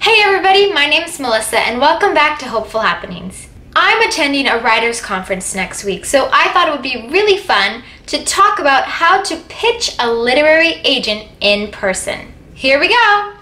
Hey everybody, my name is Melissa and welcome back to Hopeful Happenings. I'm attending a writers conference next week, so I thought it would be really fun to talk about how to pitch a literary agent in person. Here we go!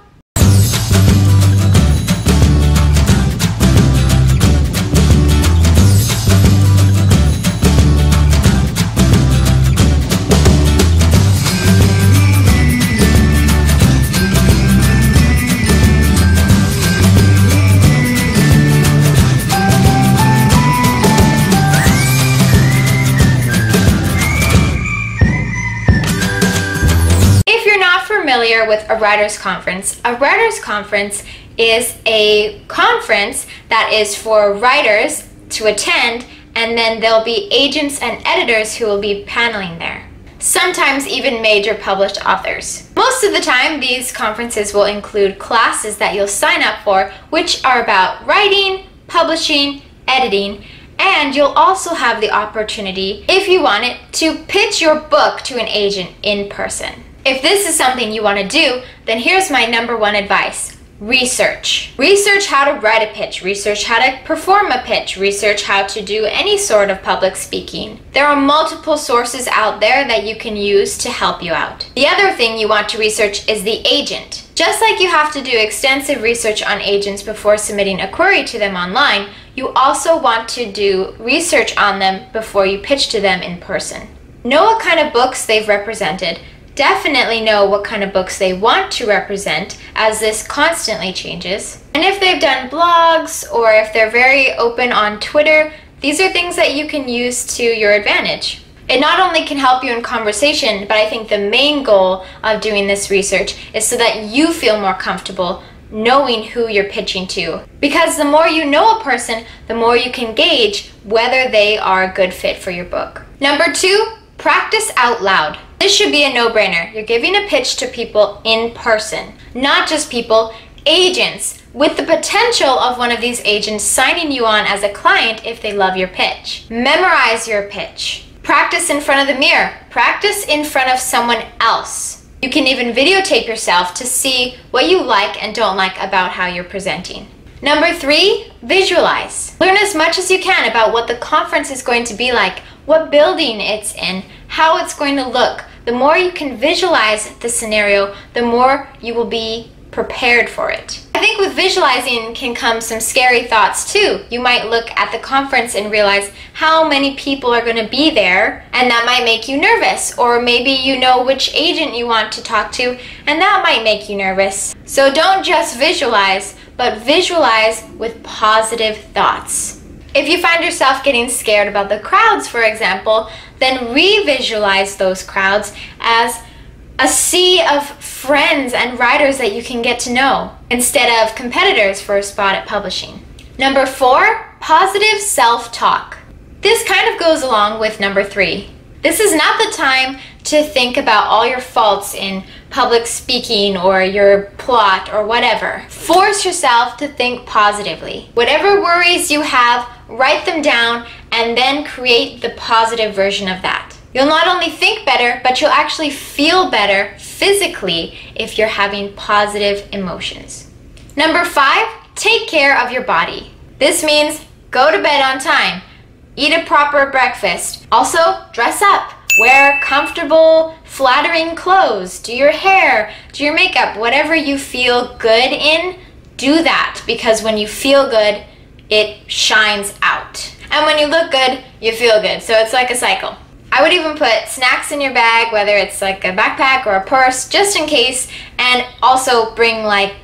Familiar with a writers conference, a writers conference is a conference that is for writers to attend and then there'll be agents and editors who will be paneling there. Sometimes even major published authors. Most of the time, these conferences will include classes that you'll sign up for, which are about writing, publishing, editing, and you'll also have the opportunity, if you want it, to pitch your book to an agent in person. If this is something you want to do, then here's my number one advice. Research. Research how to write a pitch, research how to perform a pitch, research how to do any sort of public speaking. There are multiple sources out there that you can use to help you out. The other thing you want to research is the agent. Just like you have to do extensive research on agents before submitting a query to them online, you also want to do research on them before you pitch to them in person. Know what kind of books they've represented, definitely know what kind of books they want to represent as this constantly changes. And if they've done blogs or if they're very open on Twitter, these are things that you can use to your advantage. It not only can help you in conversation, but I think the main goal of doing this research is so that you feel more comfortable knowing who you're pitching to. Because the more you know a person, the more you can gauge whether they are a good fit for your book. Number two, practice out loud. This should be a no-brainer. You're giving a pitch to people in person, not just people, agents, with the potential of one of these agents signing you on as a client if they love your pitch. Memorize your pitch. Practice in front of the mirror. Practice in front of someone else. You can even videotape yourself to see what you like and don't like about how you're presenting. Number three, visualize. Learn as much as you can about what the conference is going to be like, what building it's in, how it's going to look. The more you can visualize the scenario, the more you will be prepared for it. I think with visualizing can come some scary thoughts too. You might look at the conference and realize how many people are going to be there and that might make you nervous or maybe you know which agent you want to talk to and that might make you nervous. So don't just visualize, but visualize with positive thoughts. If you find yourself getting scared about the crowds, for example, then re-visualize those crowds as a sea of friends and writers that you can get to know instead of competitors for a spot at publishing. Number four, positive self-talk. This kind of goes along with number three. This is not the time to think about all your faults in public speaking or your plot or whatever. Force yourself to think positively. Whatever worries you have, write them down and then create the positive version of that. You'll not only think better, but you'll actually feel better physically if you're having positive emotions. Number five, take care of your body. This means go to bed on time, eat a proper breakfast, also dress up. Wear comfortable, flattering clothes. Do your hair, do your makeup, whatever you feel good in, do that because when you feel good, it shines out. And when you look good, you feel good. So it's like a cycle. I would even put snacks in your bag, whether it's like a backpack or a purse, just in case, and also bring like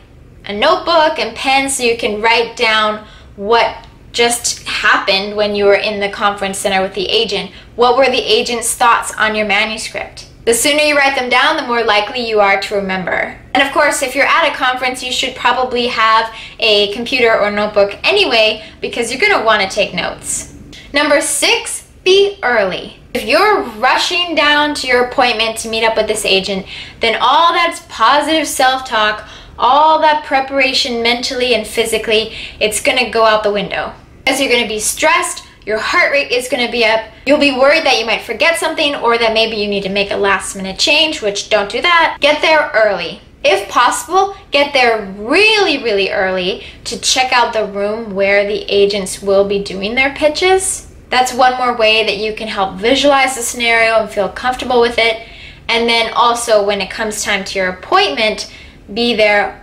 a notebook and pen so you can write down what just happened when you were in the conference center with the agent? What were the agent's thoughts on your manuscript? The sooner you write them down, the more likely you are to remember. And of course, if you're at a conference, you should probably have a computer or notebook anyway because you're going to want to take notes. Number six, be early. If you're rushing down to your appointment to meet up with this agent, then all that's positive self-talk, all that preparation mentally and physically, it's going to go out the window. As you're going to be stressed, your heart rate is going to be up. You'll be worried that you might forget something or that maybe you need to make a last minute change, which don't do that. Get there early. If possible, get there really, really early to check out the room where the agents will be doing their pitches. That's one more way that you can help visualize the scenario and feel comfortable with it. And then also, when it comes time to your appointment, be there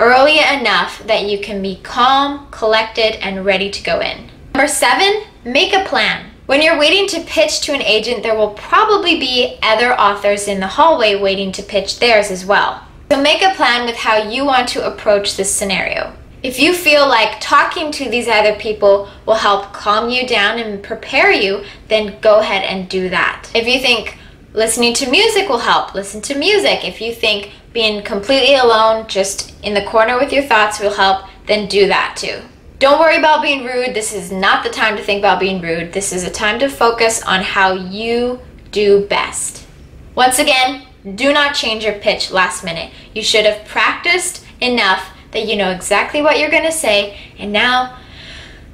early enough that you can be calm, collected, and ready to go in. Number seven, make a plan. When you're waiting to pitch to an agent, there will probably be other authors in the hallway waiting to pitch theirs as well. So make a plan with how you want to approach this scenario. If you feel like talking to these other people will help calm you down and prepare you, then go ahead and do that. If you think listening to music will help, listen to music. If you think being completely alone, just in the corner with your thoughts will help, then do that too. Don't worry about being rude. This is not the time to think about being rude. This is a time to focus on how you do best. Once again, do not change your pitch last minute. You should have practiced enough that you know exactly what you're going to say, and now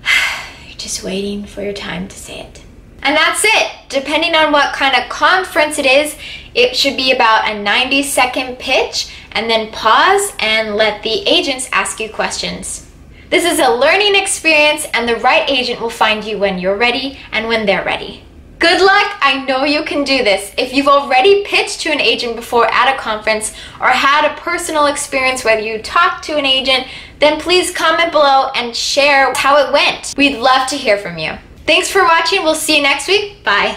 you're just waiting for your time to say it. And that's it. Depending on what kind of conference it is, it should be about a 90 second pitch and then pause and let the agents ask you questions. This is a learning experience and the right agent will find you when you're ready and when they're ready. Good luck! I know you can do this. If you've already pitched to an agent before at a conference or had a personal experience whether you talked to an agent, then please comment below and share how it went. We'd love to hear from you. Thanks for watching. We'll see you next week. Bye.